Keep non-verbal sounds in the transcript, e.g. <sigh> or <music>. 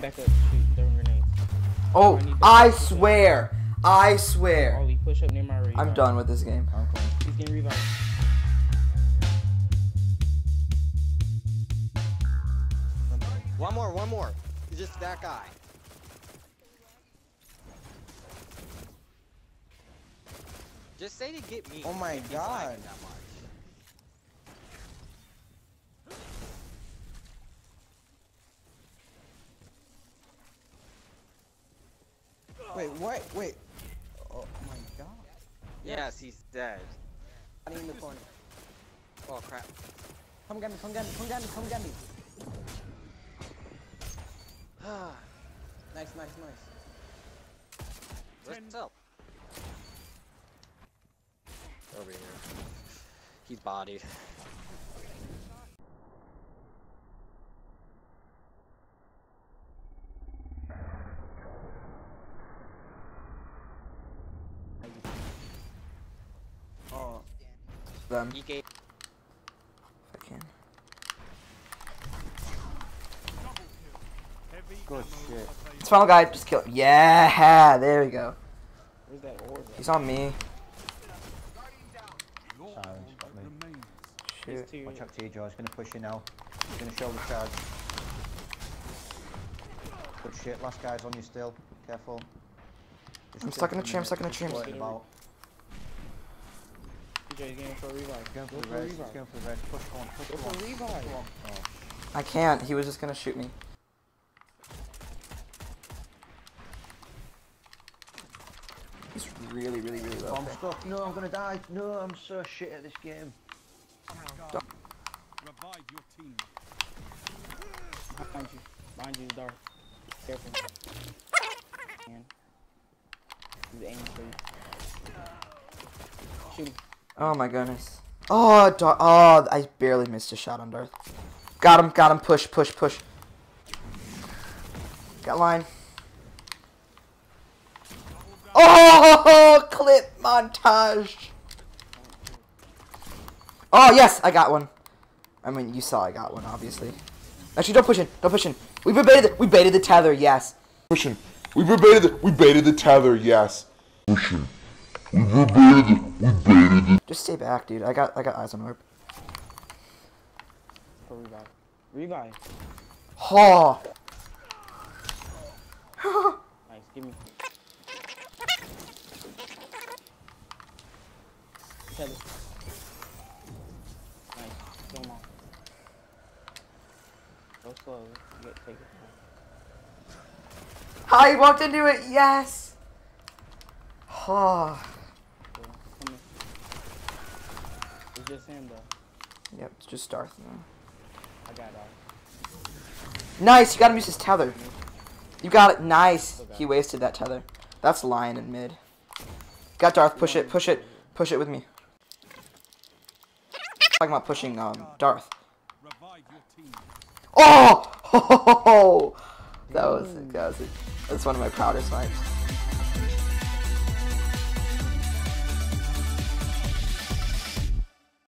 Back up, shoot, throwing grenades. Oh, I I swear. I swear. Ollie, push up near my revive. I'm done with this game. I'm coming. He's getting revived. One more, one more. It's just that guy. Just say to get me. Oh my if he's God. Wait, what? Wait. Oh my god. Yes, he's dead. I <laughs> in the corner. Oh crap. Come get me, come get me, come get me, come get me. <sighs> Nice, nice, nice. What's up? Over here. He's bodied. Oh, Them. He gave. If I can. good shit. This final guy, just kill him. Yeah, there we go. Where's that orb? He's on me. Silence, got me. Shoot. To your- Watch out, T. Jaw. He's gonna push you now. He's gonna show the charge. Good shit. Last guy's on you still. Careful. Just I'm stuck in for a tree, I'm stuck in a just tree. Floating about. For a revive. He's for the res. He's going for the res. Push one. Push Go for one. a revive. Oh. I can't. He was just gonna shoot me. He's really, really, really low. I'm stuck. No, I'm gonna die. No, I'm so shit at this game. Revive your team. Behind you. Behind you is dark. Careful. Man. He's aiming for you. Shoot him. Oh my goodness. Oh, Dar- oh, I barely missed a shot on Darth. Got him, got him. Push, push, push. Got line. Oh, <laughs> clip montage. Oh, yes, I got one. I mean, you saw I got one, obviously. Actually, don't push in. Don't push in. We baited the, we baited the tether, yes. Pushing. We baited the, we baited the tether, yes. Pushing. We baited the, we baited the Just stay back, dude. I got I got eyes on orb. For revive. Revive. Oh. Nice. Give me. Tether. Nice. Kill him off. Go slow. Get take it. I walked into it, yes. Oh. Cool. Come here. It's just him though. Yep, it's just Darth now. I got it. Nice, you got him use his tether. You got it, nice. He wasted that tether. That's lion in mid. Got Darth, push it, push it, push it with me. Talking about pushing um Darth. Revive your team. Oh! <laughs> That was that was that's one of my proudest fights.